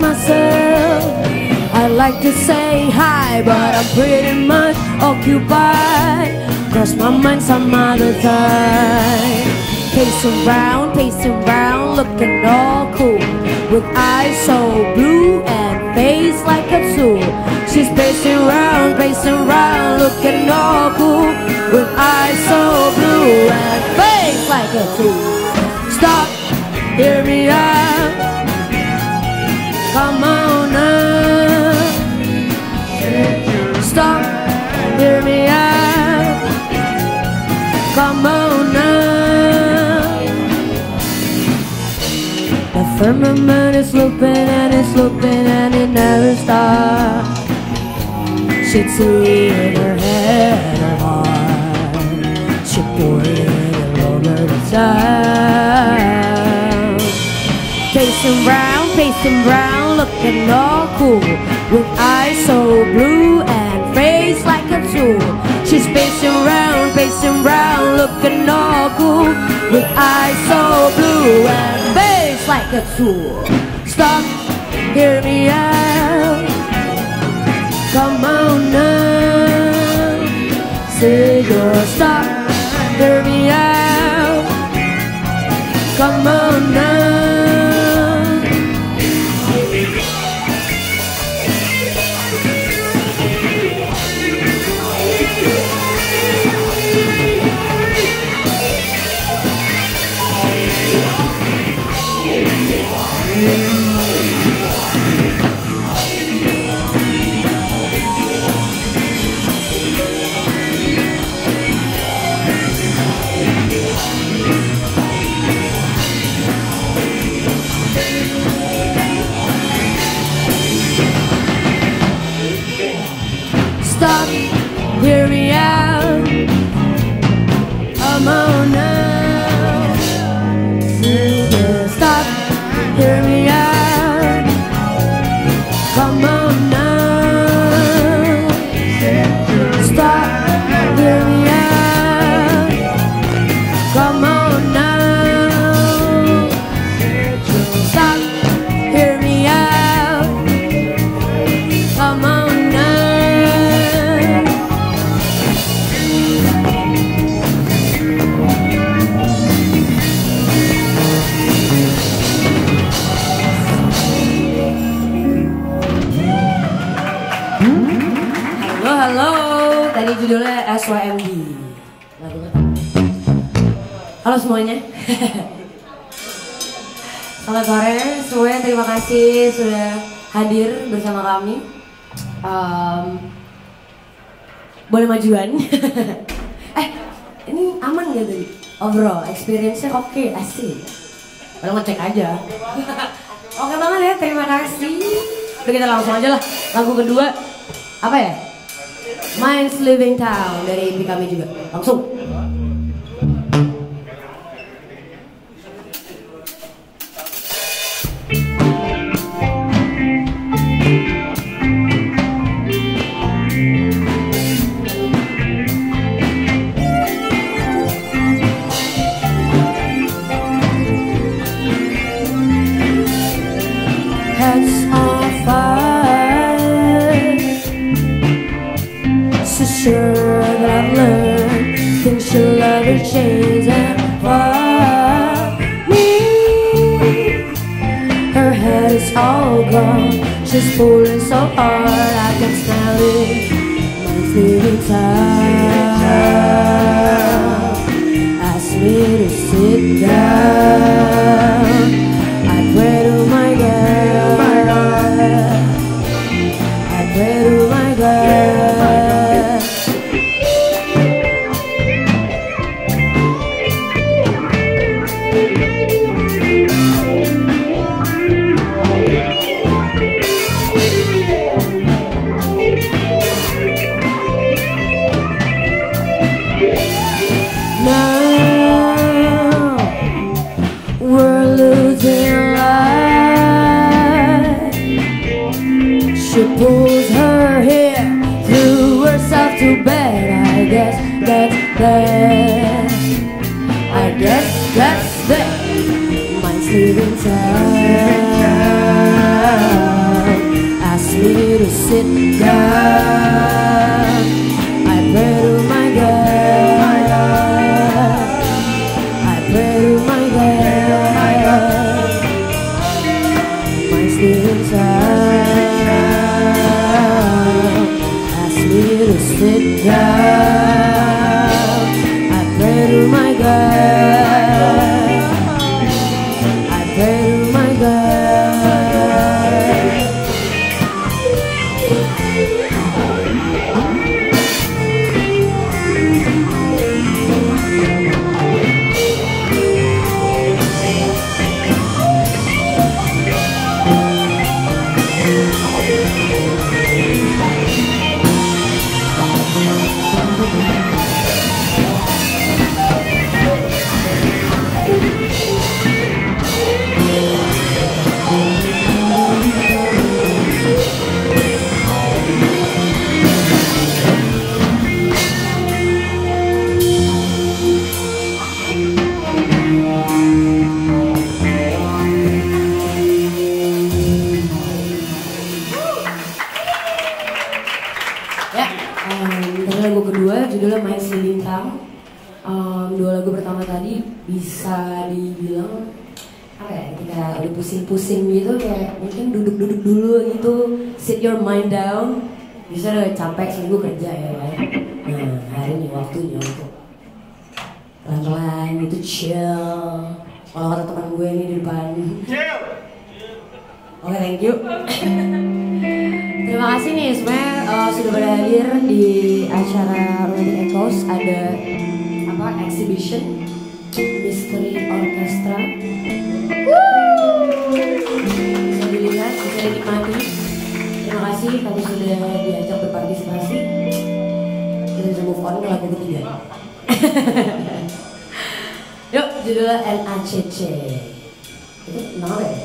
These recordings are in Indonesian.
myself. I like to say hi, but I'm pretty much occupied. Cause my mind's some other time. Pacing round, pacing round, looking all cool. With eyes so blue and face like a tool. She's pacing round, pacing round, looking all cool. With eyes so blue and face like a tool. Stop, hear me out. Now. The firmament is looping and it's looping and it never stops. She'd see in her head, her heart. She poured it all over the town. Pacing round, pacing round, looking all cool. With eyes so blue and face like a tool. She's pacing round, pacing round, looking all cool. With eyes so blue and face like a tool. Stop, hear me out. Come on now. Say your stop, hear me out. Come on now. Kasih sudah hadir bersama kami. Em, boleh majuan? eh, ini aman gak tadi? Overall, experience-nya oke, asik. Kalau ngecek aja. oke banget ya, terima kasih. Udah kita langsung aja lah. Lagu kedua, apa ya? Minds Living Town dari kami juga. Langsung. She's pulling so hard I can smell it. Mine's leaving town Ask me to sit down bisa udah capek seminggu kerja ya kan nah hari ini waktunya untuk pelan-pelan gitu chill kalau kata teman gue ini di depan oke thank you Terima kasih nih sebenarnya uh, sudah hadir di acara Romantic Echoes ada apa exhibition Mystery Orchestra. Woo! Bisa dilihat, bisa dinikmati. Kasih kami sudah diajak berpartisipasi. Kita move on ke lagu ketiga. Yuk, judulnya NACC. Itu kenapa ya?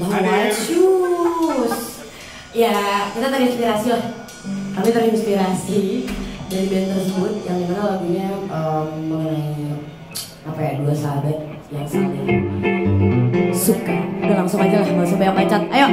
White Shoes. Ya, kita terinspirasi lah. Kami terinspirasi dari band tersebut yang di mana lagunya mengenai apa ya dua sahabat yang saling suka. Udah langsung aja lah, nggak usah banyak bacot. Ayo.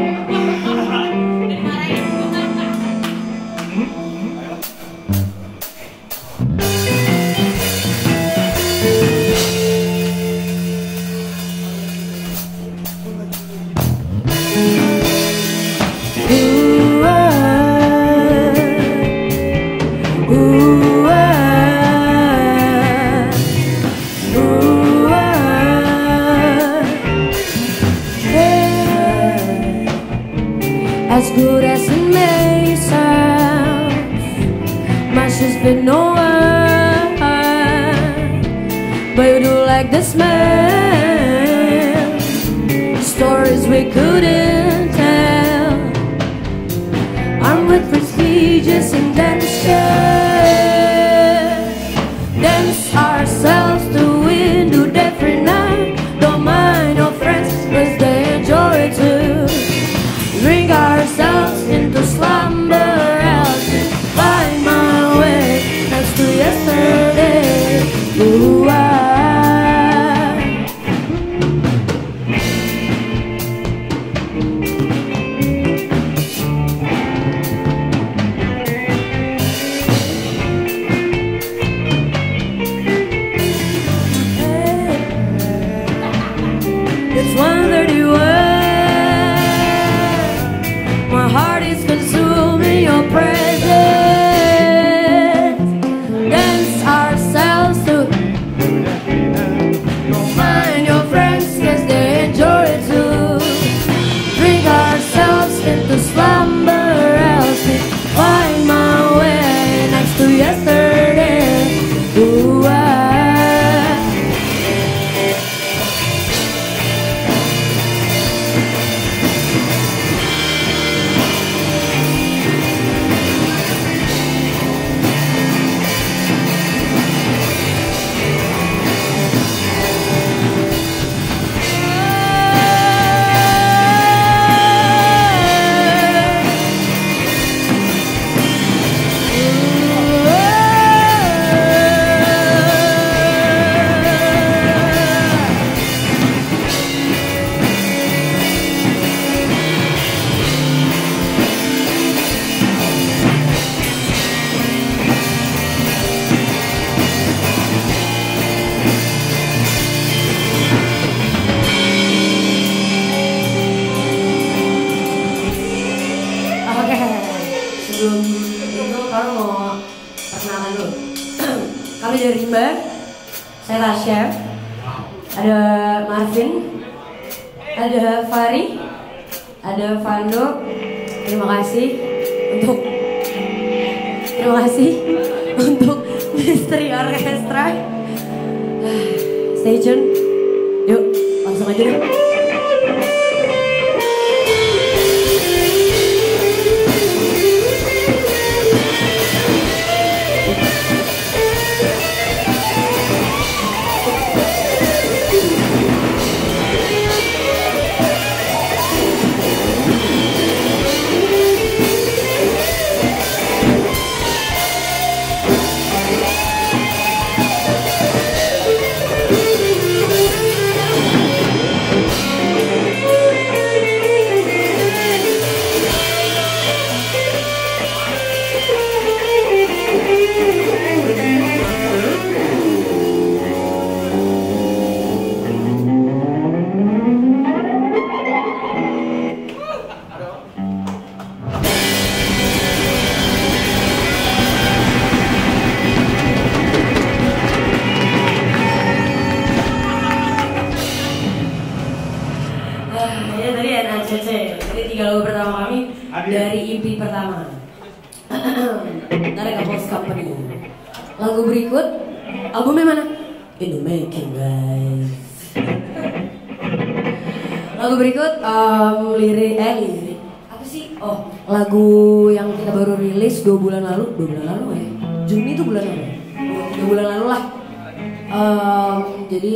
Iqbal, saya Tasya, ada Marvin, ada Fari, ada Vando. Terima kasih untuk terima kasih untuk Misteri Orkestra. Stay tune. Yuk, langsung aja deh. bulan. Lalu dua bulan lalu lah. Um, jadi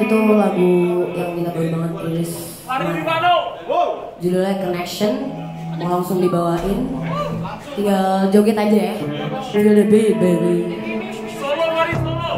itu lagu yang kita baru banget rilis. Judulnya Connection. Mau langsung dibawain. Tinggal joget aja ya. Feel the beat baby. Solo mari solo.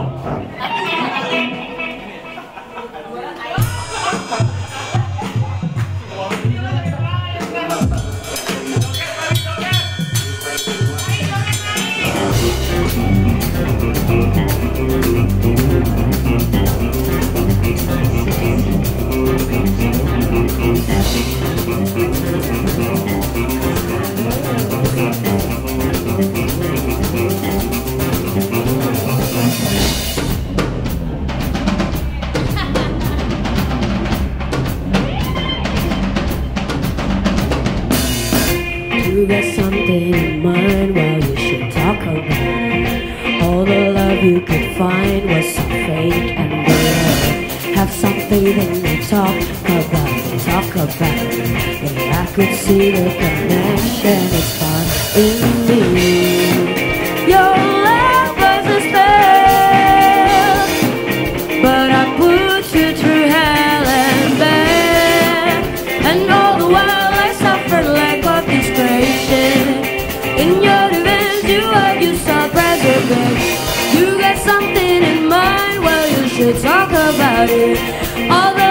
talk about it. All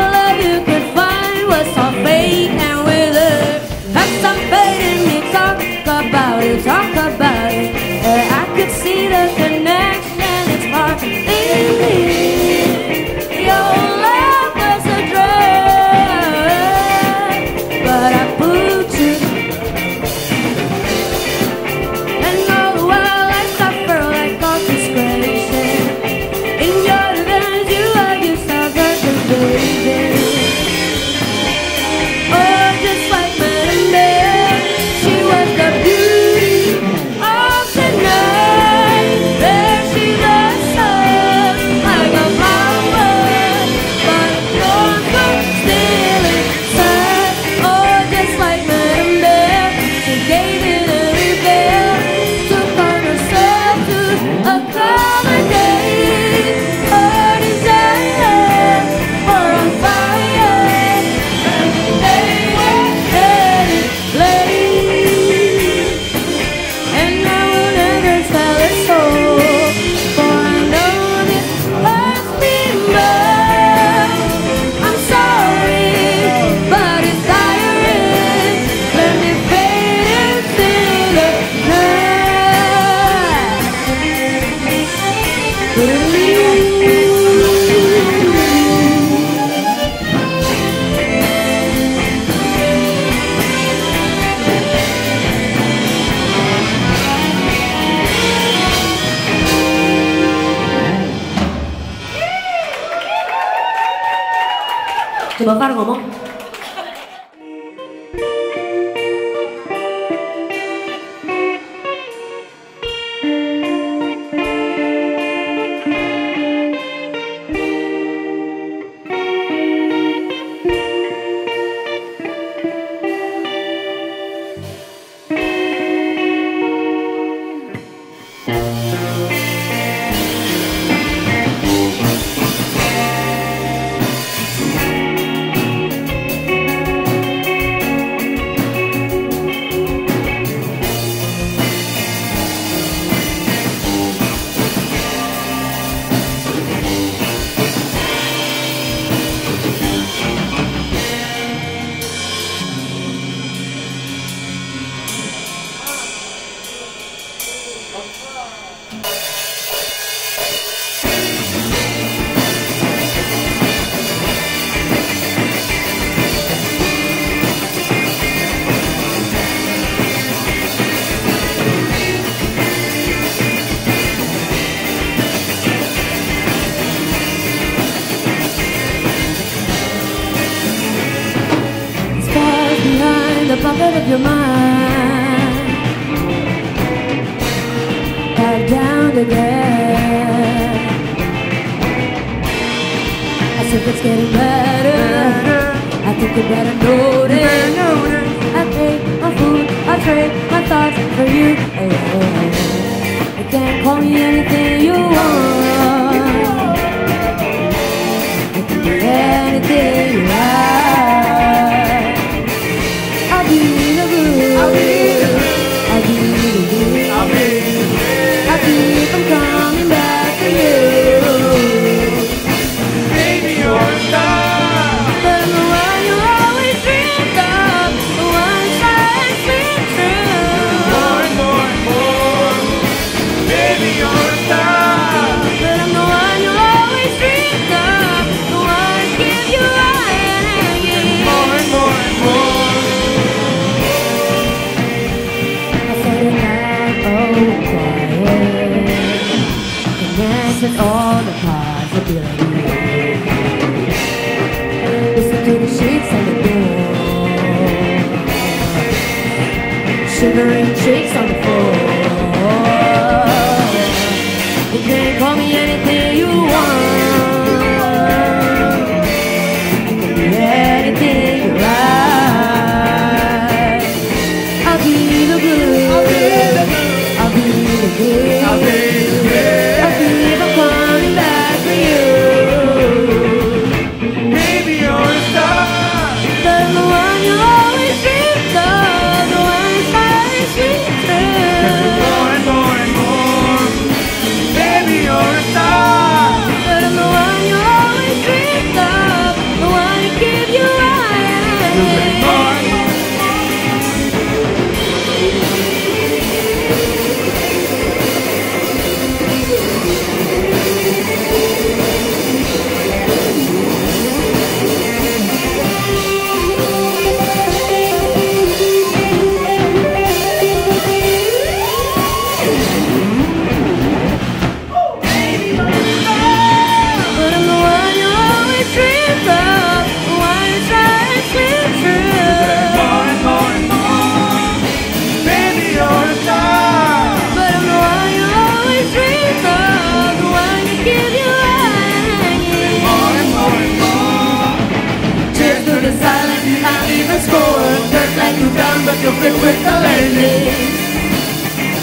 that you fit with the ladies.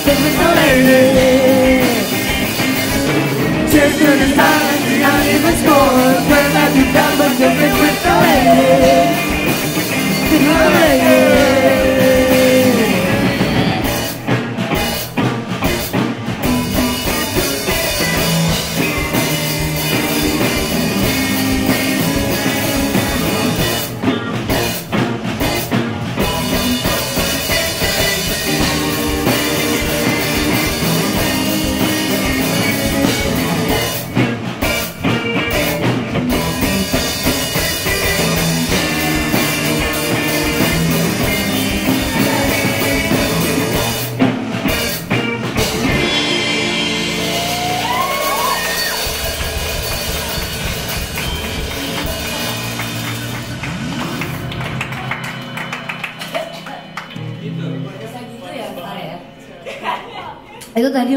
With the ladies. Children is high, the eye is scored. I do that, but with the ladies. With the ladies.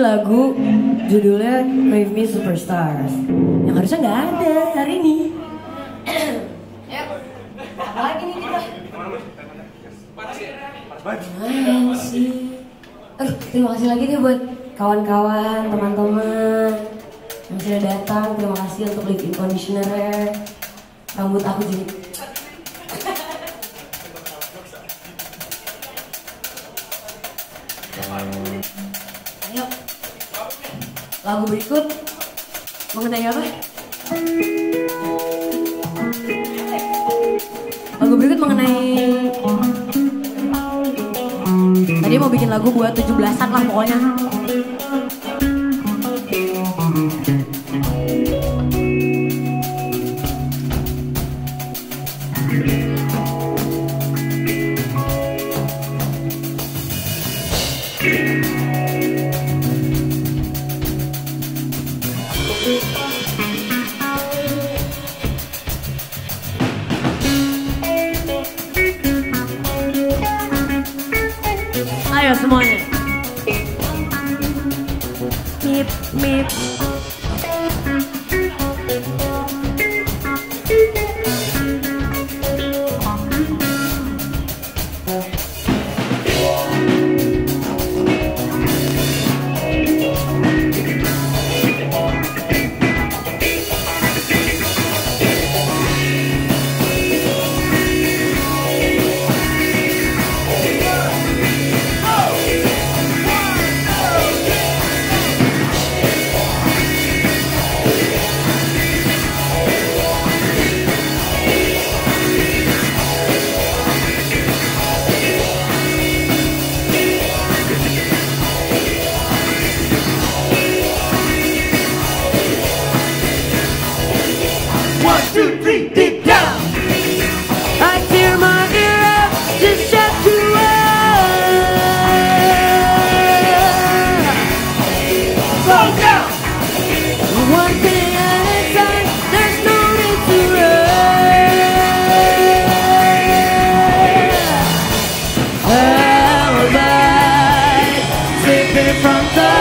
Lagu judulnya Crave Me Superstars Yang harusnya nggak ada hari ini apa lagi nih kita? Aduh, terima kasih lagi nih buat kawan-kawan, teman-teman yang sudah datang. Terima kasih untuk leave-in conditioner Rambut aku jadi Lagu berikut mengenai apa? Lagu berikut mengenai Tadi mau bikin lagu buat 17-an lah pokoknya. came from the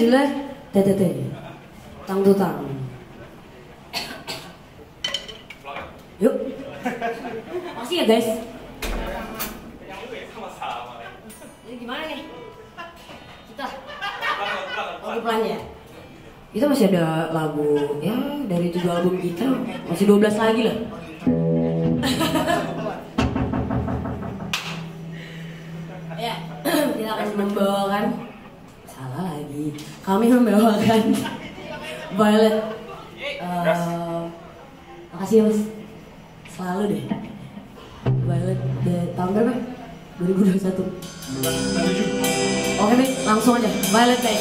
judulnya TTT tang tutang yuk. Masih ya guys. Jadi gimana nih kita. Lagu pelannya kita masih ada lagu ya dari tujuh album kita. Masih 12 lagi lah. Ya kita akan membawa kami membawakan Violet. Uh, makasih ya mas, selalu deh. Violet de tahun berapa? Ya? 2021. Oke okay, nih, langsung aja. Violet deh.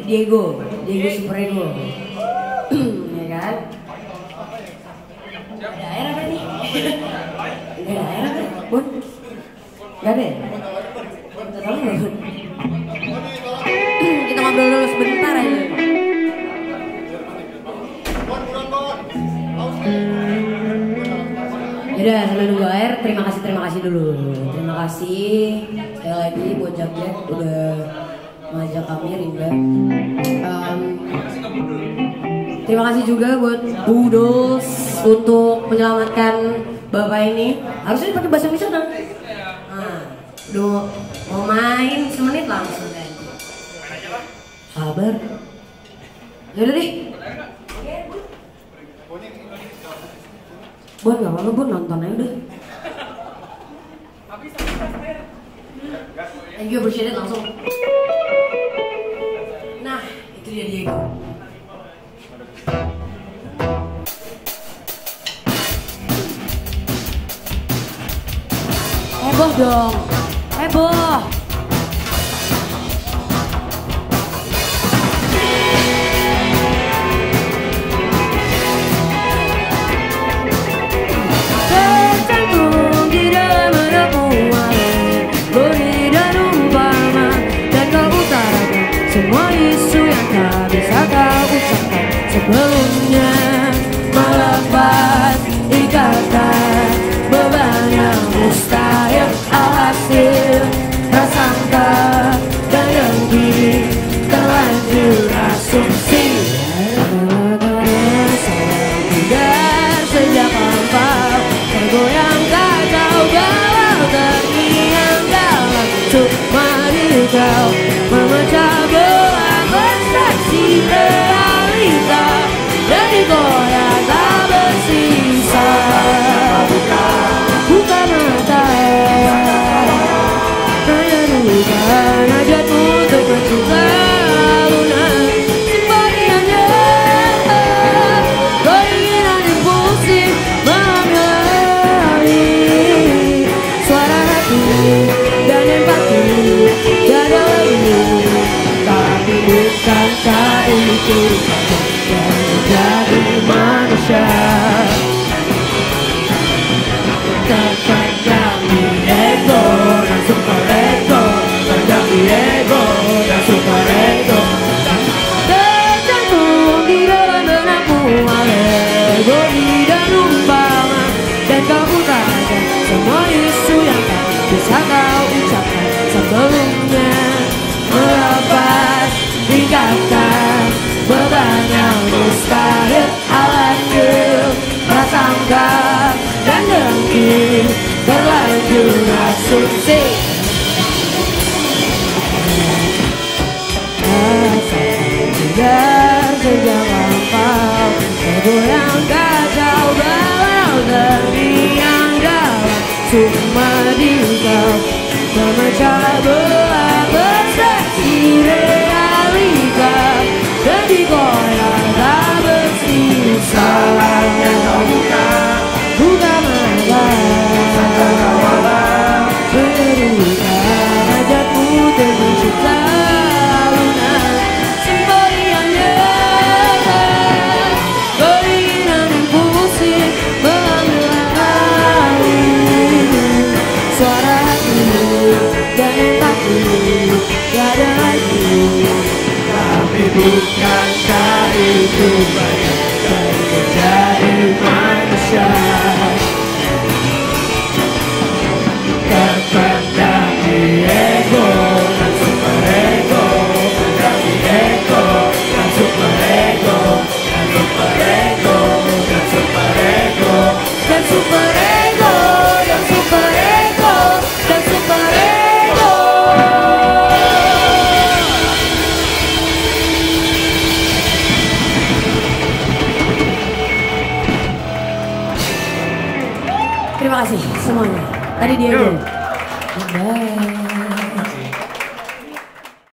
Diego, Diego Super Suprego. ya kan? Daerah air apa nih? Ada air apa? Bun? Gak ada ya? Tahu nggak ya, Bun? Kita ngobrol dulu sebentar aja. Yaudah, sambil nunggu air, terima kasih, terima kasih dulu. Terima kasih sekali lagi buat Jack udah ngajak kami ribet. Um, terima kasih juga buat Budos untuk menyelamatkan bapak ini. Harusnya dipakai bahasa Indonesia kan? Nah, do mau main semenit langsung kan? Sabar. Yaudah deh. Bon gak apa-apa, Bon nonton aja udah. Thank you, appreciate it langsung istrinya Diego. Heboh dong, heboh. you.